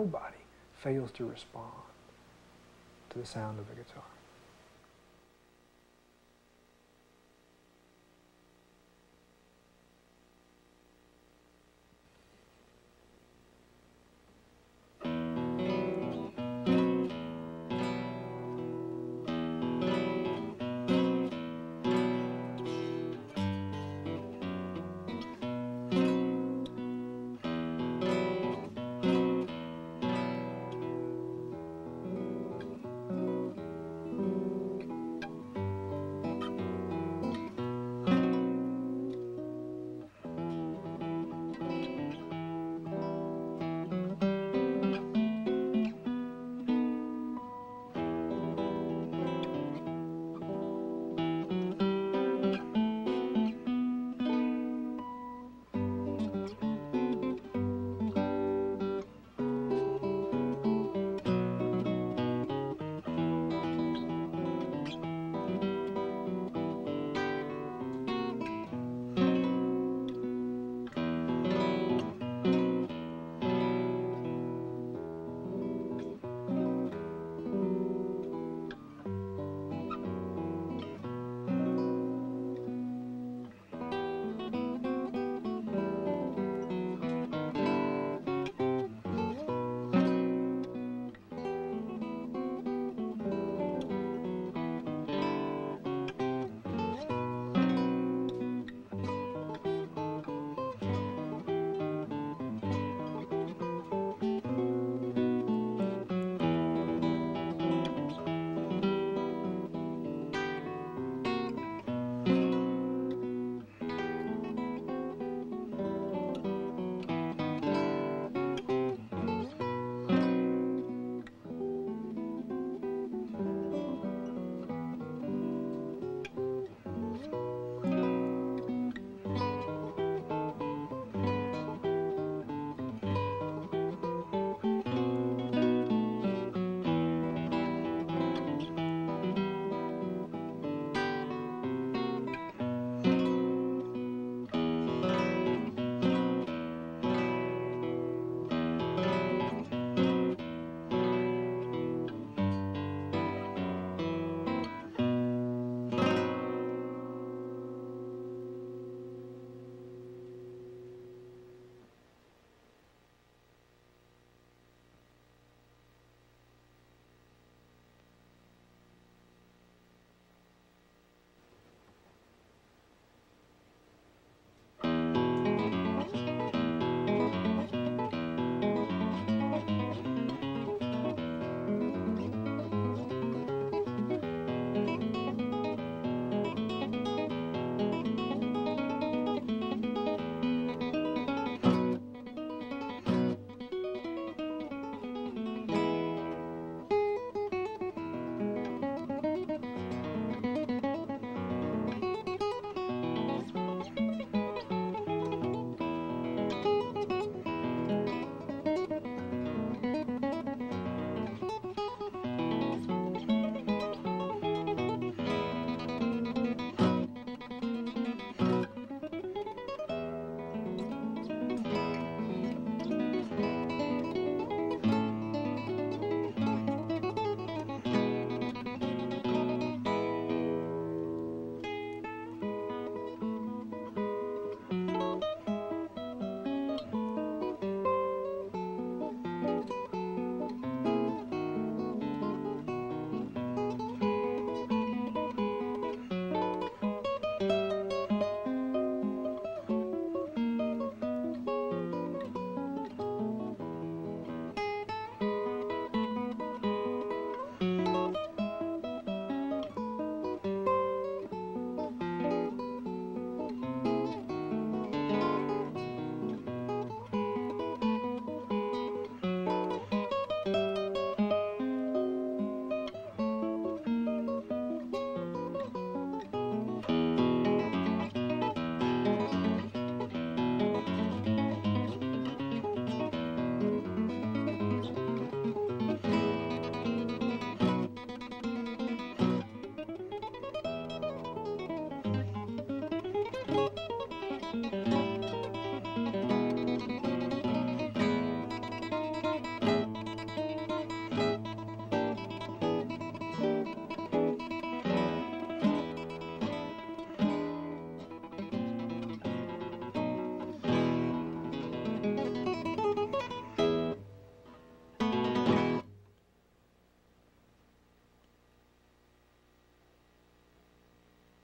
Nobody fails to respond to the sound of the guitar.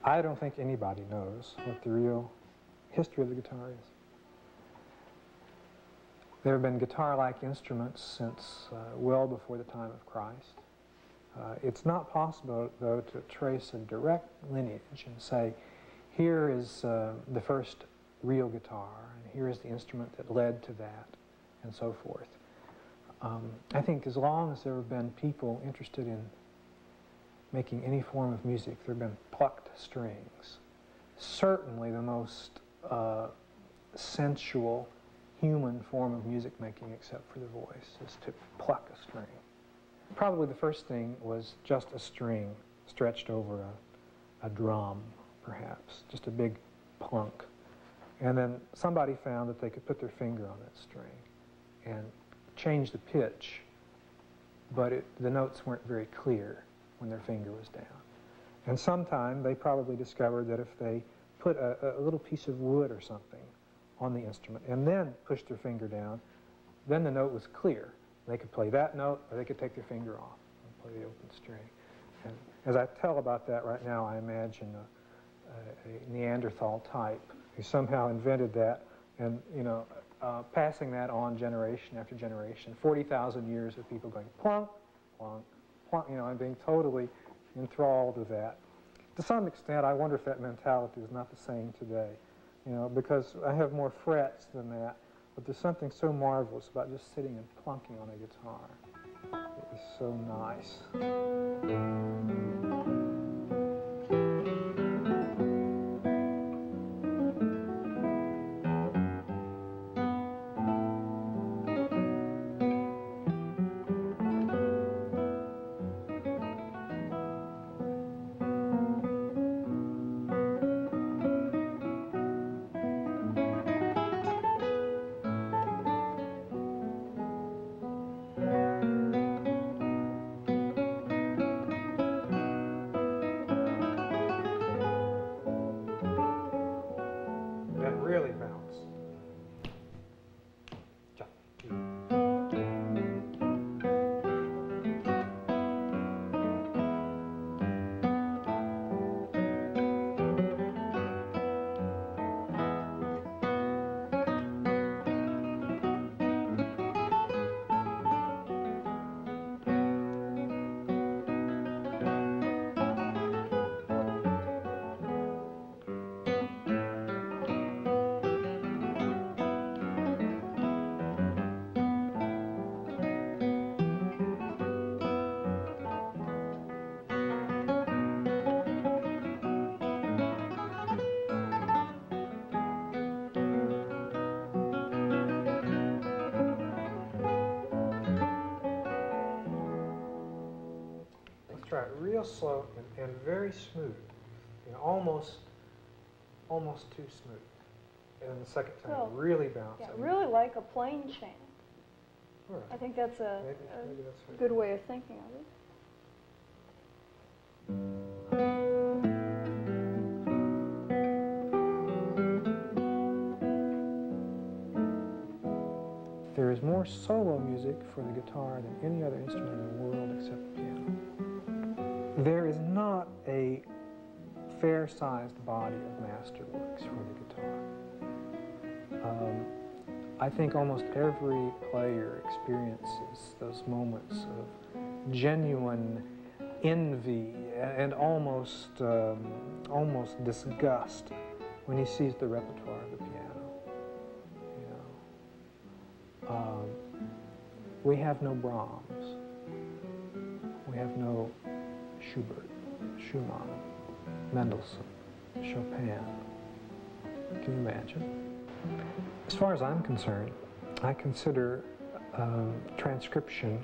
I don't think anybody knows what the real history of the guitar is. There have been guitar-like instruments since uh, well before the time of Christ. Uh, it's not possible, though, to trace a direct lineage and say, here is uh, the first real guitar, and here is the instrument that led to that, and so forth. Um, I think as long as there have been people interested in making any form of music, there have been plucked strings. Certainly the most uh, sensual human form of music making, except for the voice, is to pluck a string. Probably the first thing was just a string stretched over a, a drum, perhaps, just a big plunk. And then somebody found that they could put their finger on that string and change the pitch, but it, the notes weren't very clear when their finger was down. And sometime they probably discovered that if they put a, a little piece of wood or something on the instrument and then pushed their finger down, then the note was clear. They could play that note or they could take their finger off and play the open string. And as I tell about that right now, I imagine a, a, Neanderthal type who somehow invented that and, you know, uh, passing that on generation after generation. 40,000 years of people going plunk, plunk, you know, I'm being totally enthralled with that. To some extent, I wonder if that mentality is not the same today, you know, because I have more frets than that. But there's something so marvelous about just sitting and plunking on a guitar. It is so nice. Real slow and, and very smooth. You know, almost, almost too smooth. And then the second time, well, really bounce. Yeah, really like a plain chant. Right. I think that's a, maybe, a maybe that's good way of thinking of it. There is more solo music for the guitar than any other instrument in the world except the piano. There is not a fair-sized body of masterworks for the guitar. Um, I think almost every player experiences those moments of genuine envy and almost um, almost disgust when he sees the repertoire of the piano. You know, um, we have no Brahms. We have no Schubert, Schumann, Mendelssohn, Chopin. Can you imagine? As far as I'm concerned, I consider um, transcription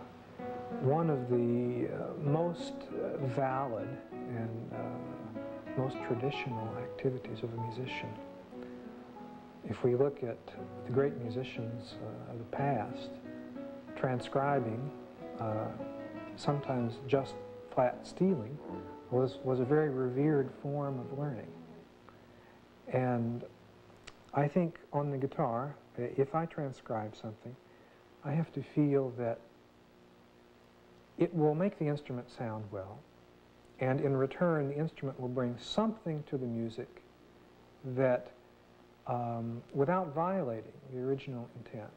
one of the uh, most uh, valid and uh, most traditional activities of a musician. If we look at the great musicians uh, of the past, transcribing uh, sometimes just flat stealing was, was a very revered form of learning. And I think on the guitar, if I transcribe something, I have to feel that it will make the instrument sound well, and in return, the instrument will bring something to the music that, um, without violating the original intent,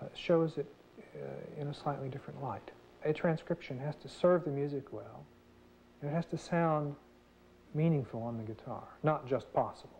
uh, shows it uh, in a slightly different light. A transcription has to serve the music well, and it has to sound meaningful on the guitar, not just possible.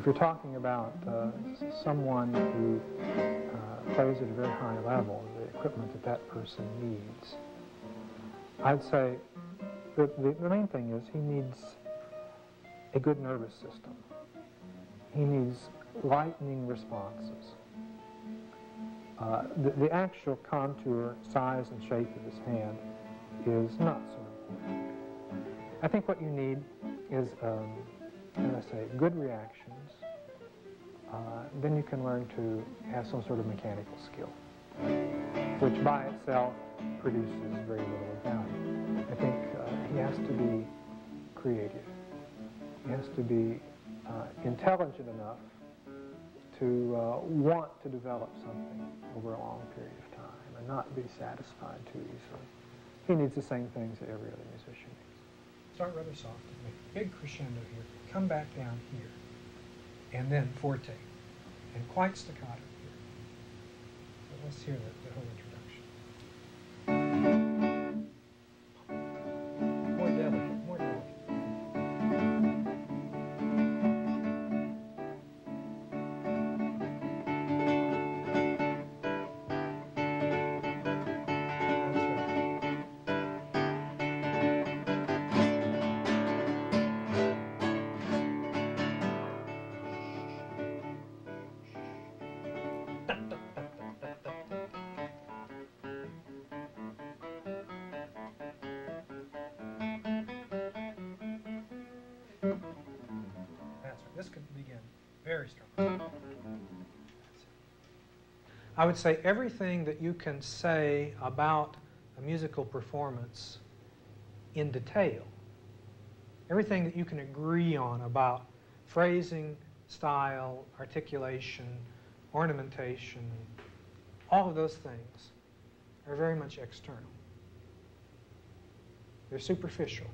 If you're talking about uh, someone who uh, plays at a very high level, the equipment that that person needs, I'd say the, the, the main thing is he needs a good nervous system. He needs lightning responses. Uh, the, the, actual contour, size, and shape of his hand is not so important. I think what you need is, um, as I say, good reactions. Uh, then you can learn to have some sort of mechanical skill, which by itself produces very little value. I think uh, he has to be creative. He has to be uh, intelligent enough to uh, want to develop something over a long period of time and not be satisfied too easily. He needs the same things that every other musician needs. Start rather soft, make a big crescendo here, come back down here, and then forte, and quite staccato here. Let's hear the, the whole very strong. I would say everything that you can say about a musical performance in detail, everything that you can agree on about phrasing, style, articulation, ornamentation, all of those things are very much external. They're superficial.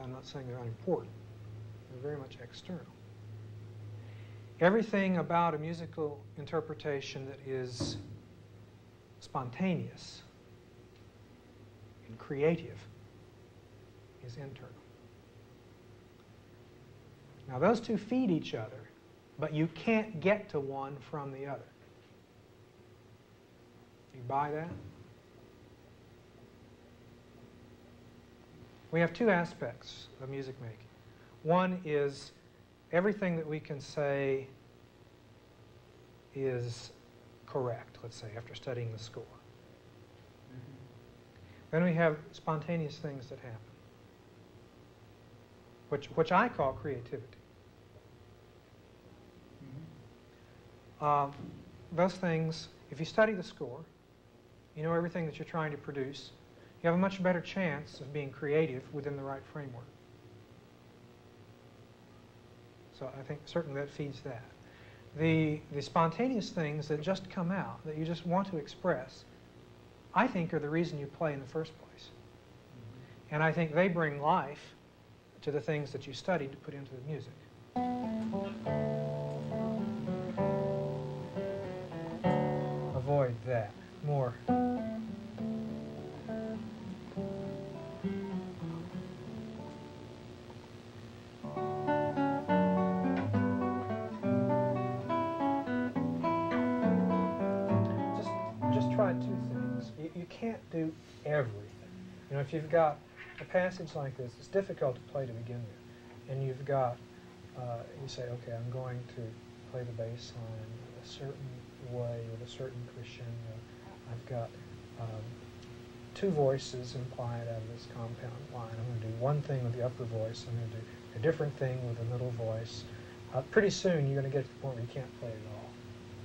I'm not saying they're unimportant very much external. Everything about a musical interpretation that is spontaneous and creative is internal. Now, those two feed each other, but you can't get to one from the other. You buy that? We have two aspects of music making. One is everything that we can say is correct, let's say, after studying the score. Mm -hmm. Then we have spontaneous things that happen, which, which I call creativity. Mm -hmm. those things, if you study the score, you know everything that you're trying to produce, you have a much better chance of being creative within the right framework. So I think certainly that feeds that. The, the spontaneous things that just come out, that you just want to express, I think are the reason you play in the first place. Mm-hmm. And I think they bring life to the things that you studied to put into the music. Avoid that. More. Do everything. You know, if you've got a passage like this, it's difficult to play to begin with. And you've got, uh, you say, okay, I'm going to play the bass line a certain way with a certain crescendo. I've got um, two voices implied out of this compound line. I'm going to do one thing with the upper voice. I'm going to do a different thing with the middle voice. Uh, pretty soon you're going to get to the point where you can't play at all.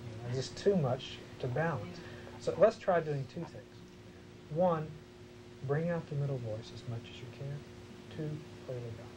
You know, just too much to balance. So let's try doing two things. One, bring out the middle voice as much as you can. Two, play legato.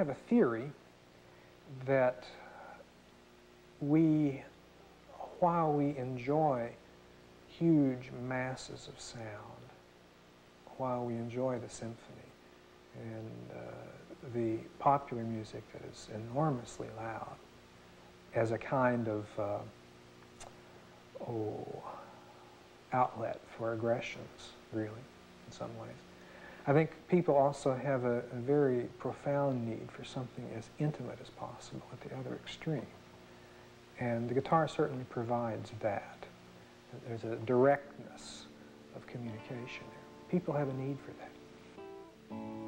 Have a theory that we, while we enjoy huge masses of sound while we enjoy the symphony and uh, the popular music that is enormously loud as a kind of uh, oh, outlet for aggressions, really, in some ways. I think people also have a, a, very profound need for something as intimate as possible at the other extreme. And the guitar certainly provides that. There's a directness of communication there. People have a need for that.